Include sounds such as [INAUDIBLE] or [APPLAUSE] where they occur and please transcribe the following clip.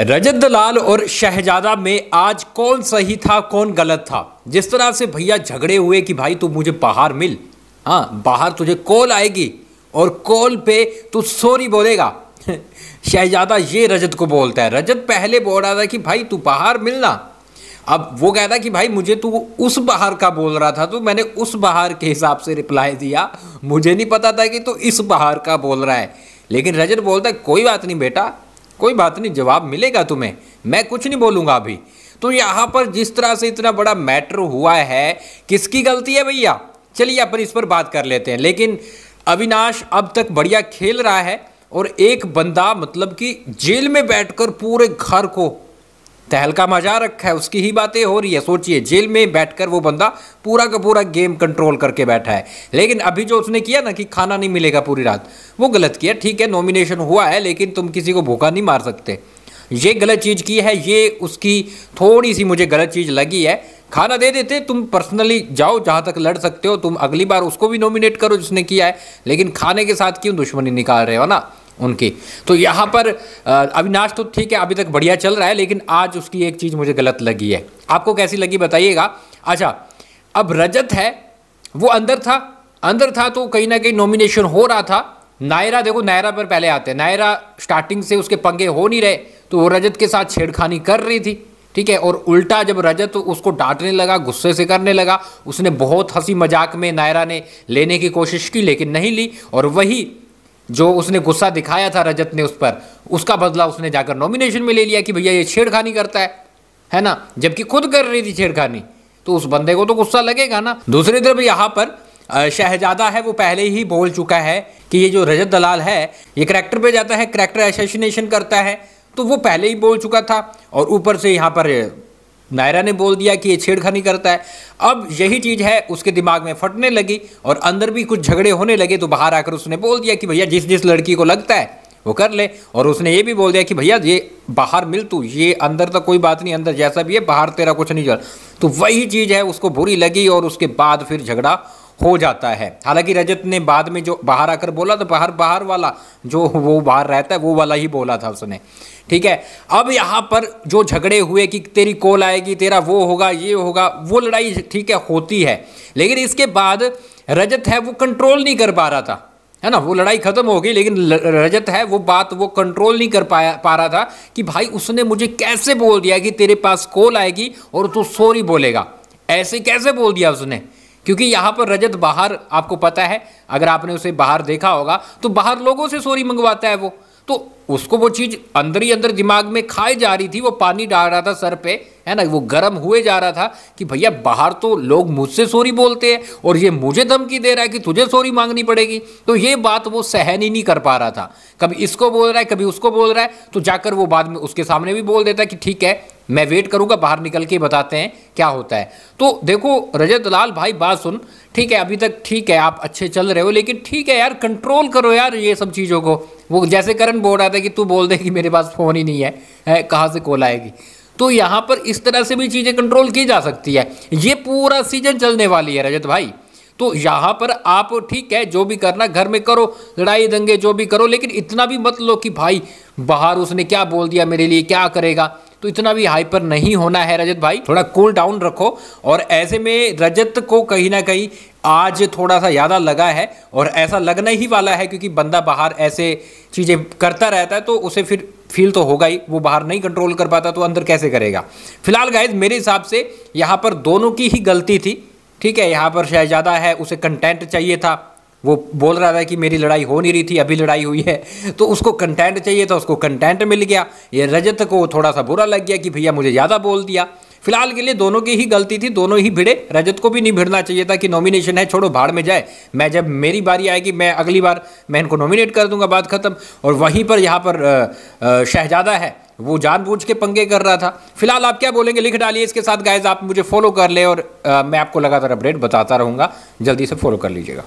रजत दलाल और शहजादा में आज कौन सही था, कौन गलत था? जिस तरह से भैया झगड़े हुए कि भाई तू मुझे बाहर मिल। हाँ बाहर तुझे कॉल आएगी और कॉल पे तू सॉरी बोलेगा। [LAUGHS] शहजादा ये रजत को बोलता है। रजत पहले बोल रहा था कि भाई तू बाहर मिलना। अब वो कहता कि भाई मुझे तू उस बाहर का बोल रहा था तो मैंने उस बाहर के हिसाब से रिप्लाई दिया। मुझे नहीं पता था कि तू इस बाहर का बोल रहा है। लेकिन रजत बोलता है, कोई बात नहीं बेटा कोई बात नहीं, जवाब मिलेगा तुम्हें। मैं कुछ नहीं बोलूँगा अभी। तो यहाँ पर जिस तरह से इतना बड़ा मैटर हुआ है, किसकी गलती है भैया? चलिए अपन इस पर बात कर लेते हैं। लेकिन अविनाश अब तक बढ़िया खेल रहा है और एक बंदा मतलब कि जेल में बैठकर पूरे घर को तहलका मज़ा रखा है, उसकी ही बातें हो रही है। सोचिए, जेल में बैठकर वो बंदा पूरा का पूरा गेम कंट्रोल करके बैठा है। लेकिन अभी जो उसने किया ना कि खाना नहीं मिलेगा पूरी रात, वो गलत किया। ठीक है नॉमिनेशन हुआ है, लेकिन तुम किसी को भूखा नहीं मार सकते। ये गलत चीज़ की है, ये उसकी थोड़ी सी मुझे गलत चीज़ लगी है। खाना दे देते, तुम पर्सनली जाओ, जहाँ तक लड़ सकते हो। तुम अगली बार उसको भी नॉमिनेट करो जिसने किया है। लेकिन खाने के साथ क्यों दुश्मनी निकाल रहे हो ना? उनकी। तो यहाँ पर अविनाश तो ठीक है, अभी तक बढ़िया चल रहा है, लेकिन आज उसकी एक चीज़ मुझे गलत लगी है। आपको कैसी लगी बताइएगा। अच्छा अब रजत है, वो अंदर था अंदर था तो कहीं ना कहीं नॉमिनेशन हो रहा था। नायरा, देखो, नायरा पर पहले आते हैं। नायरा स्टार्टिंग से उसके पंगे हो नहीं रहे तो वो रजत के साथ छेड़खानी कर रही थी, ठीक है? और उल्टा जब रजत उसको डांटने लगा, गुस्से से करने लगा, उसने बहुत हँसी मज़ाक में नायरा ने लेने की कोशिश की, लेकिन नहीं ली, और वही जो उसने गुस्सा दिखाया था रजत ने उस पर, उसका बदला उसने जाकर नॉमिनेशन में ले लिया कि भैया ये छेड़खानी करता है। है ना? जबकि खुद कर रही थी छेड़खानी। तो उस बंदे को तो गुस्सा लगेगा ना। दूसरी तरफ़ यहाँ पर शहजादा है, वो पहले ही बोल चुका है कि ये जो रजत दलाल है, ये करेक्टर पे जाता है करेक्टर एसेसिनेशन करता है। तो वो पहले ही बोल चुका था और ऊपर से यहाँ पर नायरा ने बोल दिया कि ये छेड़खानी करता है। अब यही चीज़ है, उसके दिमाग में फटने लगी और अंदर भी कुछ झगड़े होने लगे तो बाहर आकर उसने बोल दिया कि भैया जिस जिस लड़की को लगता है, वो कर ले। और उसने ये भी बोल दिया कि भैया, ये बाहर मिल तू, ये अंदर तो कोई बात नहीं, अंदर जैसा भी है, बाहर तेरा कुछ नहीं चल। तो वही चीज़ है, उसको बुरी लगी और उसके बाद फिर झगड़ा हो जाता है। हालाँकि रजत ने बाद में जो बाहर आकर बोला तो बाहर बाहर वाला जो वो बाहर रहता है, वो वाला ही बोला था उसने। ठीक है? अब यहाँ पर जो झगड़े हुए कि तेरी कॉल आएगी, तेरा वो होगा, ये होगा, वो लड़ाई ठीक है, होती है। लेकिन इसके बाद रजत है, वो कंट्रोल नहीं कर पा रहा था। है ना? वो लड़ाई खत्म हो गई, लेकिन रजत है, वो बात वो कंट्रोल नहीं कर पाया, पा रहा था कि भाई, उसने मुझे कैसे बोल दिया कि तेरे पास कॉल आएगी और तू सॉरी बोलेगा? ऐसे कैसे बोल दिया उसने? क्योंकि यहाँ पर रजत बाहर, आपको पता है, अगर आपने उसे बाहर देखा होगा तो बाहर लोगों से सोरी मंगवाता है वो। तो उसको वो चीज़ अंदर ही अंदर दिमाग में खाई जा रही थी, वो पानी डाल रहा था सर पे, है ना? वो गर्म हुए जा रहा था कि भैया बाहर तो लोग मुझसे सॉरी बोलते हैं और ये मुझे धमकी दे रहा है कि तुझे सॉरी मांगनी पड़ेगी। तो ये बात वो सहन ही नहीं कर पा रहा था। कभी इसको बोल रहा है, कभी उसको बोल रहा है तो जाकर वो बाद में उसके सामने भी बोल देता है कि ठीक है, मैं वेट करूँगा, बाहर निकल के बताते हैं क्या होता है। तो देखो, रजत लाल भाई बात सुन, ठीक है, अभी तक ठीक है, आप अच्छे चल रहे हो, लेकिन ठीक है यार कंट्रोल करो यार ये सब चीज़ों को। वो जैसे करण बोल रहा था कि तू बोल दे कि मेरे पास फ़ोन ही नहीं है, है कहाँ से कॉल आएगी? तो यहाँ पर इस तरह से भी चीज़ें कंट्रोल की जा सकती है। ये पूरा सीज़न चलने वाली है रजत भाई। तो यहाँ पर आप ठीक है जो भी करना घर में करो लड़ाई दंगे जो भी करो लेकिन इतना भी मत लो कि भाई बाहर उसने क्या बोल दिया मेरे लिए क्या करेगा? तो इतना भी हाइपर नहीं होना है रजत भाई। थोड़ा कूल डाउन रखो और ऐसे में रजत को कहीं ना कहीं आज थोड़ा सा ज़्यादा लगा है और ऐसा लगना ही वाला है क्योंकि बंदा बाहर ऐसे चीज़ें करता रहता है तो उसे फिर फील तो होगा ही, वो बाहर नहीं कंट्रोल कर पाता तो अंदर कैसे करेगा। फ़िलहाल गाइज़ मेरे हिसाब से यहाँ पर दोनों की ही गलती थी, ठीक है, यहाँ पर शहजादा है, उसे कंटेंट चाहिए था। वो बोल रहा था कि मेरी लड़ाई हो नहीं रही थी अभी लड़ाई हुई है। तो उसको कंटेंट चाहिए था उसको कंटेंट मिल गया। ये रजत को थोड़ा सा बुरा लग गया कि भैया मुझे ज़्यादा बोल दिया। फ़िलहाल के लिए दोनों की ही गलती थी दोनों ही भिड़े। रजत को भी नहीं भिड़ना चाहिए था कि नॉमिनेशन है छोड़ो भाड़ में जाए। मैं जब मेरी बारी आएगी मैं अगली बार मैं इनको नॉमिनेट कर दूँगा बात खत्म। और वहीं पर यहाँ पर शहजादा है। वो जानबूझ के पंगे कर रहा था। फ़िलहाल आप क्या बोलेंगे? लिख डालिए इसके साथ गाइज़ आप मुझे फॉलो कर ले और आ, मैं आपको लगातार अपडेट बताता रहूँगा। जल्दी से फॉलो कर लीजिएगा।